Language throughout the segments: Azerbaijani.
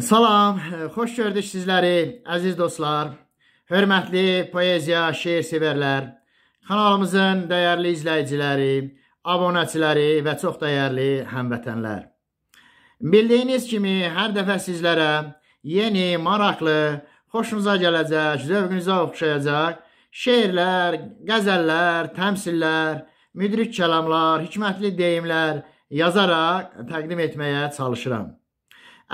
Salam, xoş gördük sizləri, əziz dostlar, hörmətli poeziya, şeir sevərlər, kanalımızın dəyərli izləyiciləri, abonəçiləri və çox dəyərli həmvətənlər. Bildiyiniz kimi, hər dəfə sizlərə yeni, maraqlı, xoşunuza gələcək, zövqünüzə oxşayacaq şeirlər, qəzəllər, təmsillər, müdrik kəlamlar, hikmətli deyimlər yazaraq təqdim etməyə çalışıram.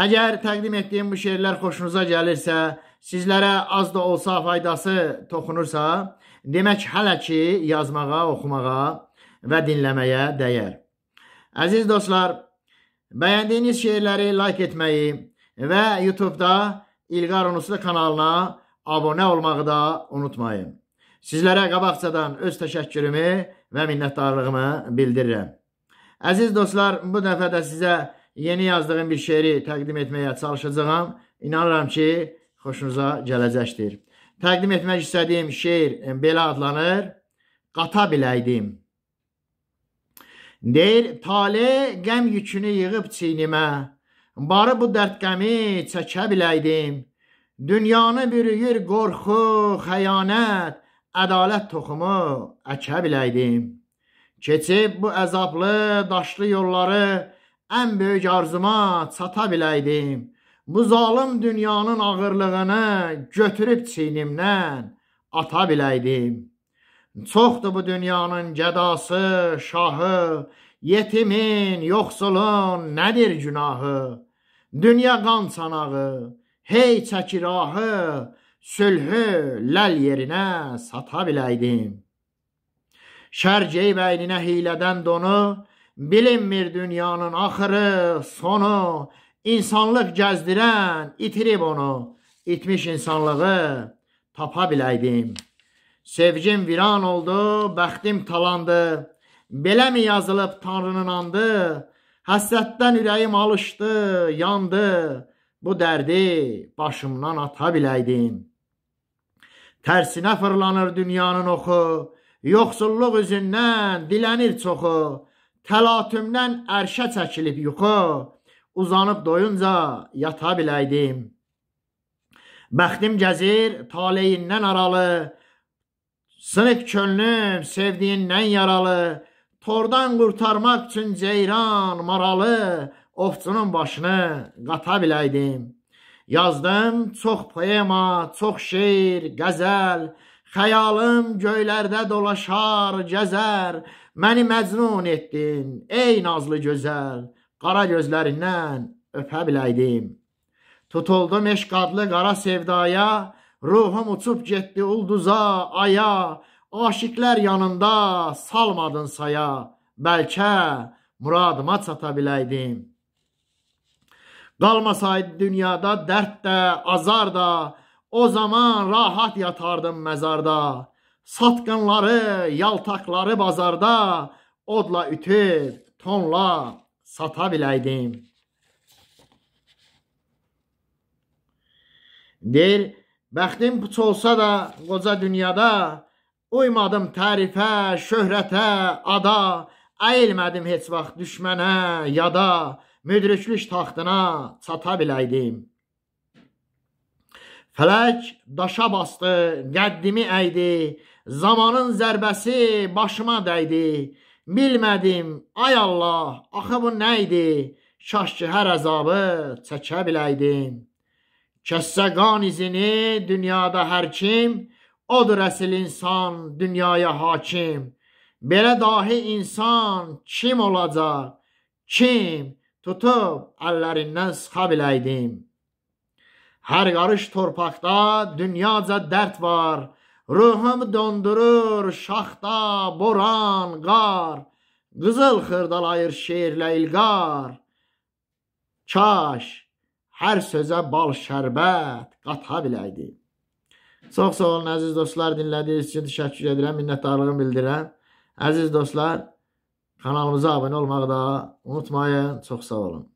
Əgər təqdim etdiyim bu şeirlər xoşunuza gəlirsə, sizlərə az da olsa faydası toxunursa, demək hələ ki yazmağa, oxumağa və dinləməyə dəyər. Əziz dostlar, bəyəndiyiniz şeirləri like etməyi və YouTube-da İlqar Unuslu kanalına abunə olmağı da unutmayın. Sizlərə qabaqcadan öz təşəkkürümü və minnətdarlığımı bildirirəm. Əziz dostlar, bu dəfə də sizə yeni yazdığım bir şeiri təqdim etməyə çalışacağam. İnanıram ki, xoşunuza gələcəkdir. Təqdim etmək istədiyim şeir belə adlanır. Qata biləydim. Deyir, tale qəm yükünü yığıb çiynimə, barı bu dərd qəmi çəkə biləydim. Dünyanı bürüyür qorxu, xəyanət, ədalət toxumu əkə biləydim. Keçib bu əzablı, daşlı yolları ən böyük arzuma çata biləydim. Bu zalım dünyanın ağırlığını götürüb çiynimdən ata biləydim. Çoxdur bu dünyanın gədası, şahı, yetimin, yoxsulun nədir günahı? Dünya qan çanağı, hey çəkir ahı, sülhü ləl yerinə sata biləydim. Şər geyb əyninə hilədən donu, Bilinmir dünyanın axırı, sonu, insanlıq gəzdirən itirib onu, itmiş insanlığı tapa biləydim. Sevgim viran oldu, bəxtim talandı, belə mi yazılıb Tanrının andı? Həsrətdən ürəyim alışdı, yandı, bu dərdi başımdan ata biləydim. Tərsinə fırlanır dünyanın oxu, yoxsulluq üzündən dilənir çoxu, Təlatümdən ərşə çəkilib yuxu, uzanıb doyunca yata biləydim. Bəxtim gəzir taleyindən aralı, sınıq könlüm sevdiyindən yaralı, tordan qurtarmaq üçün ceyran maralı, ovçunun başını qata biləydim. Yazdım çox poema, çox şeir, qəzəl, xəyalım göylərdə dolaşar, gəzər, Məni məcnun etdin, ey nazlı gözəl, qara gözlərindən öpə biləydim. Tutuldum eşq adlı qara sevdaya, ruhum uçub getdi ulduza, aya, aşiqlər yanında salmadın saya, bəlkə muradıma çata biləydim. Qalmasaydı dünyada dərd də, azar da, o zaman rahat yatardım məzarda. Satqınları, yaltaqları bazarda odla ütüb, tonla sata biləydim. Deyir, bəxtim puç olsa da qoca dünyada, uymadım tərifə, şöhrətə, ada, əyilmədim heç vaxt düşmənə, yada, müdriklük taxtına çata biləydim. Fələk daşa bastı, qəddimi əydi, Zamanın zərbəsi başıma dəydi. Bilmədim, ay Allah, axı bu nə idi? Kaş ki, hər əzabı çəkə biləydim. Kəssə qan izini dünyada hər kim, odur əsil insan, dünyaya hakim. Belə dahi insan kim olacaq? Kim tutub əllərindən sıxa biləydim. Hər qarış torpaqda dünyaca dərd var. Ruhum dondurur şaxta, boran, qar, Qızıl xırdalayır şeirlə ilqar. Kaş hər sözə bal şərbət qata biləydi. Çox sağ olun əziz dostlar, dinlədiyiniz üçün təşəkkür edirəm, minnətdarlığımı bildirirəm. Əziz dostlar, kanalımıza abunə olmağı da unutmayın. Çox sağ olun.